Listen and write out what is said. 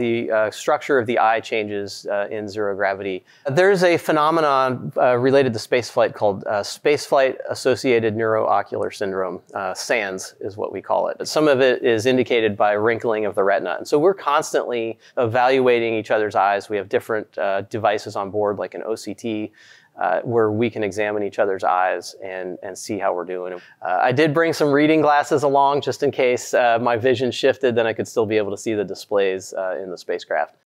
the uh, structure of the eye changes uh, in zero gravity. There's a phenomenon uh, related to spaceflight called uh, spaceflight associated neuroocular syndrome. Uh, SANS is what we call it. Some of it is indicated by wrinkling of the retina. And so we're constantly evaluating each other's eyes. We have different uh, devices on board, like an OCT. Uh, where we can examine each other's eyes and, and see how we're doing. Uh, I did bring some reading glasses along just in case uh, my vision shifted, then I could still be able to see the displays uh, in the spacecraft.